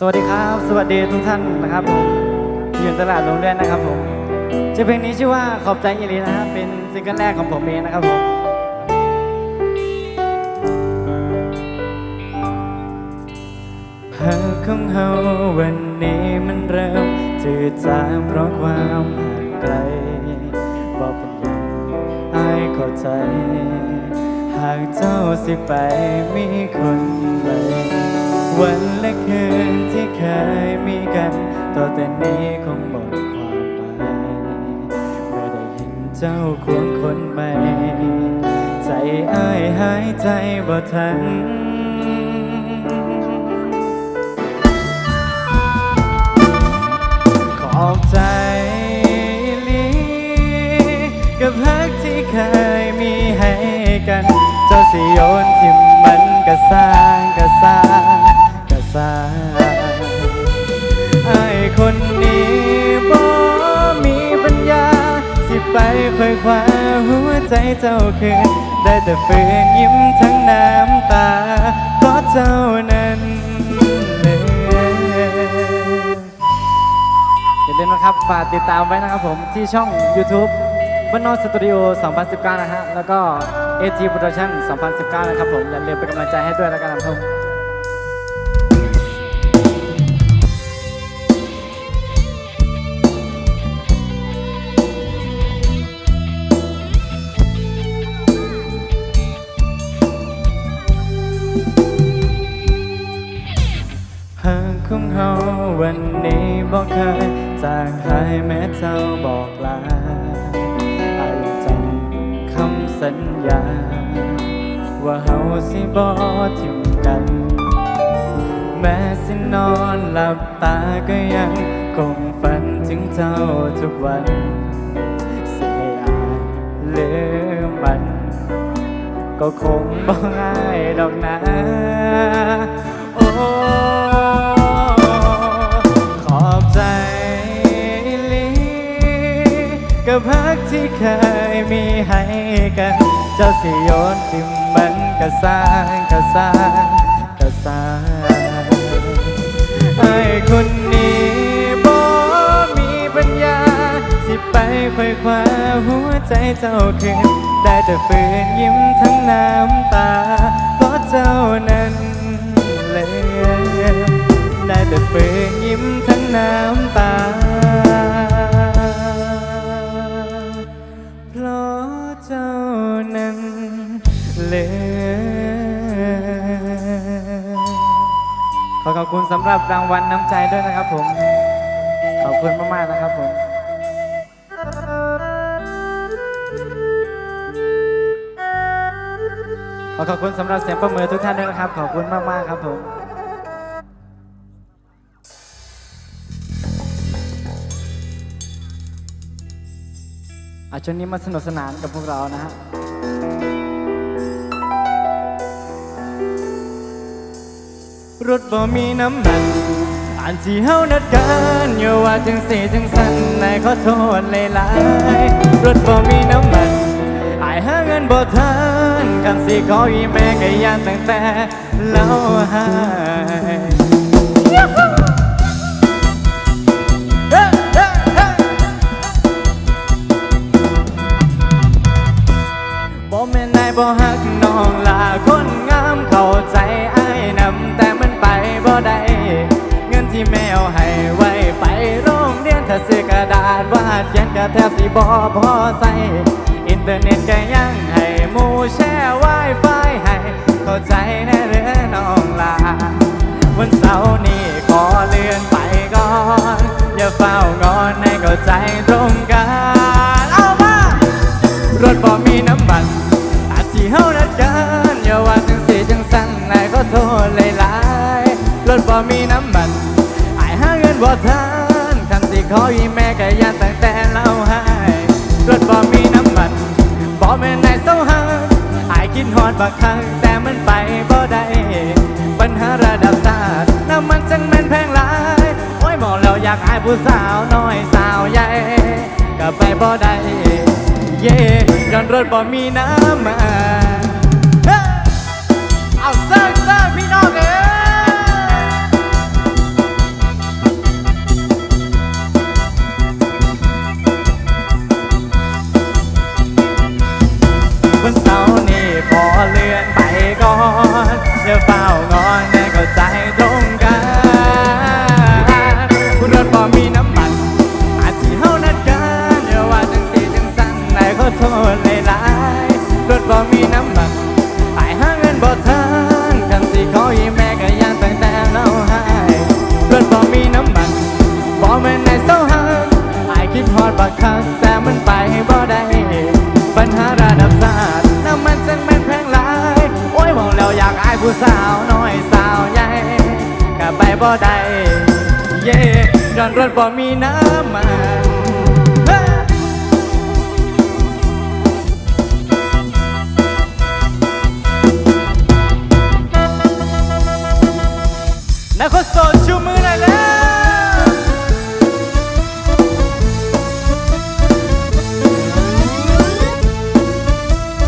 สวัสดีครับ สวัสดีทุกท่านนะครับผมอยู่ตลาดโรงเรียนนะครับผมชื่อเพลงนี้ชื่อว่าขอบใจอีลีนะครับเป็นซิงเกิลแรกของผมเองนะครับผมภาพของเฮาวันนี้มันเริ่มจืดจางเพราะความห่างไกลบอกเป็นยังอายเข้าใจ หากเจ้าสิไปมีคนใหม่ วันและคืนที่เคยมีกัน ต่อแต่นี้คงหมดความหมายเมื่อได้เห็นเจ้าควงคนใหม่ ใจอ้ายหายใจบ่ทันขอบใจลีกับฮักที่เคยมีให้กัน เจ้าสิโยนทิมมันก็สร้า ไปค่อยคว้าหัวใจเจ้าคืน ได้แต่ฝืนยิ้มทั้งน้ำตา เพราะเจ้านั้นเหลืออย่าลืมนะครับ ฝากติดตามไว้นะครับผม ที่ช่อง YouTube บ้านนอกสตูดิโอ 2019 นะฮะ แล้วก็ AT Production 2019 นะครับผม อย่าลืมเป็นกำลังใจให้ด้วยแล้วกันนะครับ จากใครแม้เจ้าบอกลาอายจำคำสัญญา ว่าเฮาสิบอทิมกัน แม้สินอนหลับตาก็ยังคงฝันถึงเจ้าทุกวันสิให้อายลืมมัน ก็คงบ่ง่ายดอกนะโอ้ กับพักที่เคยมีให้กัน เจ้าสิโยนทิมมันก็สร้างก็สร้างก็สร้างไอ้คนนี้บ่มีปัญญา สิไปค่อยคว้าหัวใจเจ้าคืนได้แต่ฝืนยิ้มทั้งน้ำตาเพราะเจ้านั้นเลยได้แต่ฝืนยิ้มทั้งน้ำตา ลขอขอบคุณสำหรับรางวัลน้ำใจด้วยนะครับผม ขอบคุณมากๆนะครับผมขอขอบคุณสำหรับเสียงประมือทุกท่านด้วยนะครับ ขอบคุณมากๆครับผม อาช่วงนี้มาสนุกสนานกับพวกเรานะฮะ รถบ่มีน้ำมันอันที่เฮานัดกันอย่าว่าจังสีจังสันนายขอโทษหลายๆรถบ่มีน้ำมันอายหาเงินบ่ทันกันสิขออีแม่ก็ยานตั้งแต่เล่าหายเฮ้เฮ้เฮ้บ่แม่นนายบ่ฮัก วาดเขียนก็แทบสิบ่พอใส่อินเทอร์เน็ตก็ยังให้หมู่แชร์ไวไฟให้เข้าใจแน่เรือน้องลา วันเสาร์นี้ขอเลื่อนไปก่อน อย่าเฝ้างอนให้เข้าใจตรงกัน เอามารถบ่มีน้ำมันอาจที่เฮานัดกันอย่าว่าจังสีจังสั่นนายก็โทษหลายๆรถบ่มีน้ำมันอายหาเงินบ่ทัน คำสิขออีแม่ก็ยันตั้งแต่เล่าให้รถบ่มีน้ำมันบ่แม่นนายเศร้าหักอายคิดฮอดบางครั้งแต่มันไปบ่ได้ปัญหาระดับชาติน้ำมันจังแม่นแพงหลายโอ้ยบอกแล้วอยากอายผู้สาวน้อยสาวใหญ่ก็ไปบ่ได้เย่ย้อนรถบ่มีน้ำมาเฮ้เอาซิร์านรถบ่มีน้ำมานักโสดชูมือหน่อแล้ว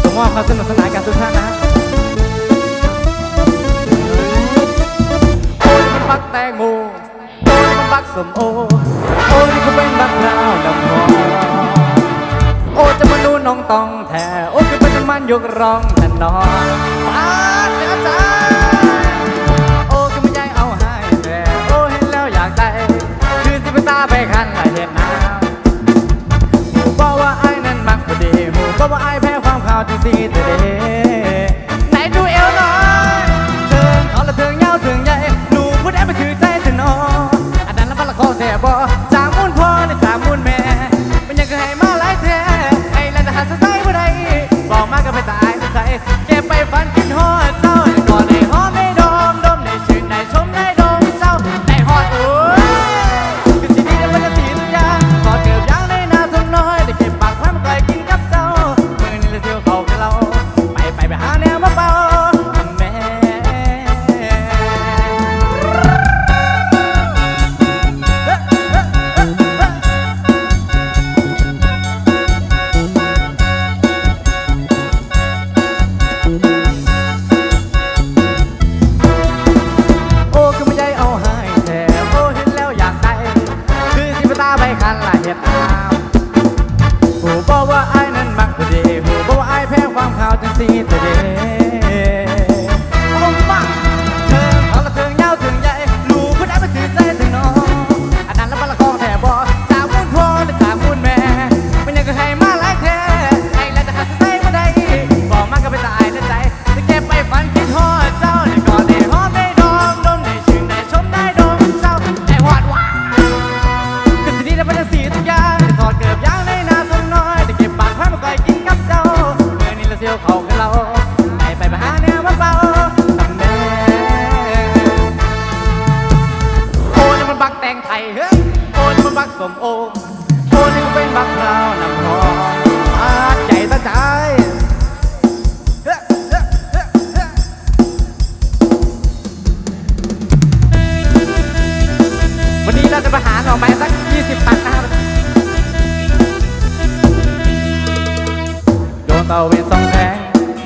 สมมติเขาสนุกสนานกันทุกท่านนะ สมโอ โอ้นี่เขาเป็นบักนาวดำพอโอ้จะมาดูน้องตองแท้โอ้คือปัจจุบันยกร้องแน่นอนปาดแล้วจ้าโอ้คือมันยายเอาให้แต่โอ้เห็นแล้วอยากได้คือสิบตาไปขันลหลเห็นน้ำหมูบอกว่าไอ้นั่นมักพอดีหมูบอกว่าไอ้แพ้ความข่าวที่สีแต่เด วันนี้เราจะมาหาหน่อไม้สัก 20ตันนะครับโดนเตาเวนสองแสง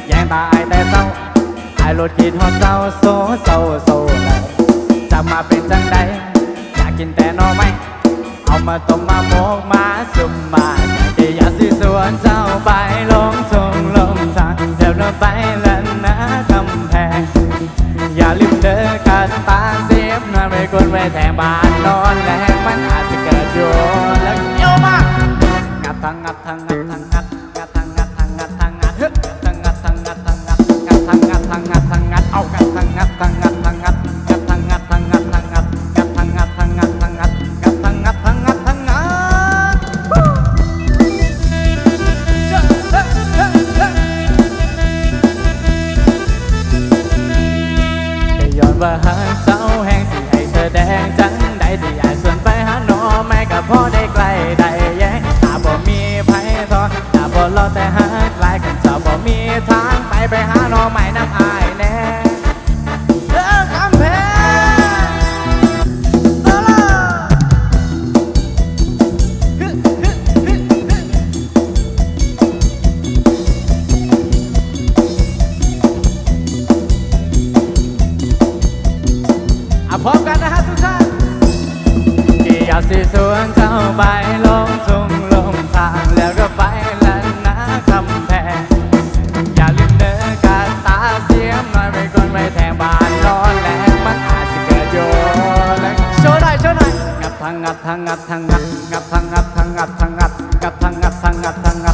แยงตาไอแต่เศร้าไอรถกินหอดเศร้าโซโซโซเลยจะมาเป็นจังใดอยากกินแต่หน่อไม้เอามาต้มมาโมกมาซุ่มมาแต่อยากสิสวนเจ้าไปลงทงลงทางเดี๋ยวเราไปแล้วนะกำแพงอย่าลืมเด้อกันตาเสียบหน่อไม่ควรไปแทงบา งัดสงัด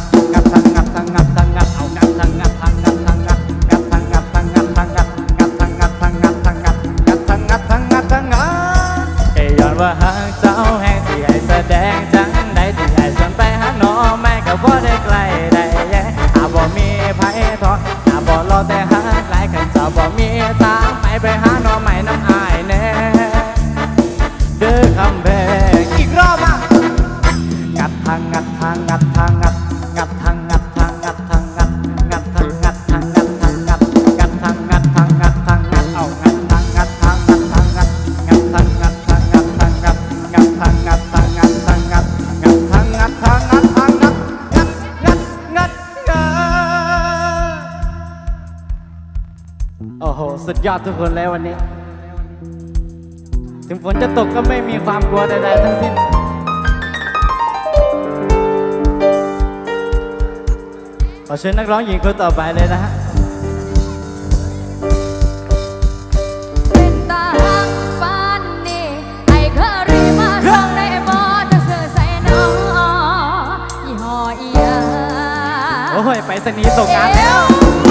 สุดยอดทุกคนแล้ววันนี้ ถึงฝนจะตกก็ไม่มีความกลัวใดๆทั้งสิ้น ขอเชิญนักร้องหญิงคนต่อไปเลยนะฮะไปสนีตกงานแล้ว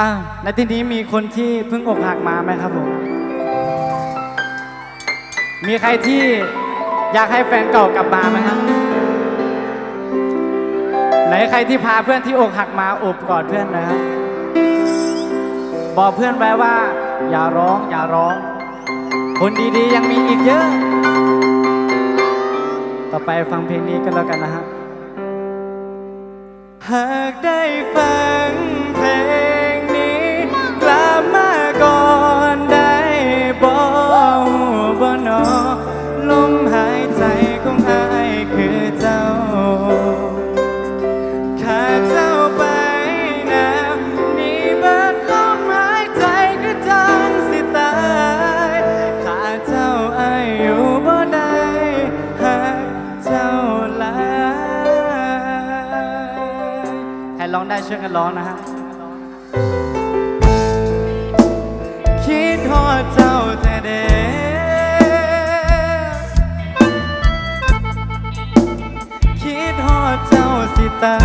อ่าในที่นี้มีคนที่เพิ่งอกหักมาไหมครับผม มีใครที่อยากให้แฟนเก่ากลับมาไหมครับ ไหนใครที่พาเพื่อนที่อกหักมาโอบกอดเพื่อนนะครับ บอกเพื่อนไว้ว่า อย่าร้องอย่าร้อง คนดีๆยังมีอีกเยอะ ต่อไปฟังเพลงนี้กันแล้วกันนะฮะหากได้ฟัง กันร้องนะฮะ คิดหอดเจ้าแต่เด็กคิดหอดเจ้าสิตา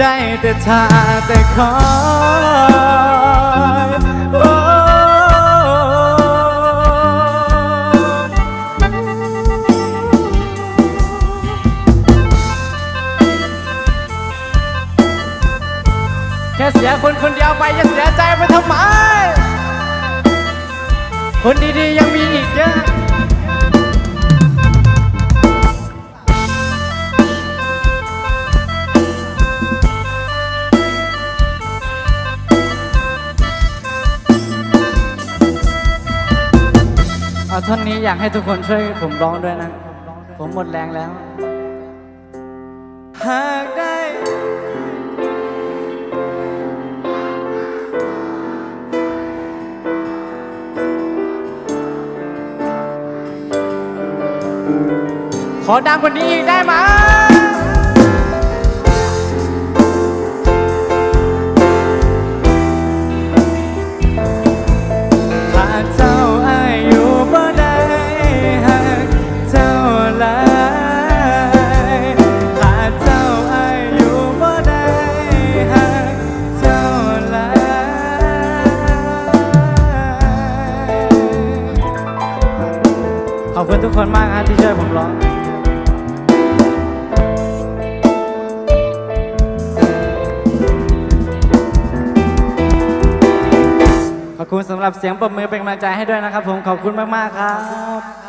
ได้แต่ทาแต่คอยแค่เสียคนคนเดียวไปจะเสียใจไปทำไม คนดีๆยังมีอีก ท่อนนี้อยากให้ทุกคนช่วยผมร้องด้วยนะ ผมหมดแรงแล้ว หากได้ขอดังกว่านี้อีกได้ไหมับเสียงปรบมือเป็นกำลังใจให้ด้วยนะครับ ผมขอบคุณมากๆครับ